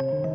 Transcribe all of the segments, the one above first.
you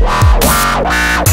wow, wow, wow.